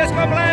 It's complete.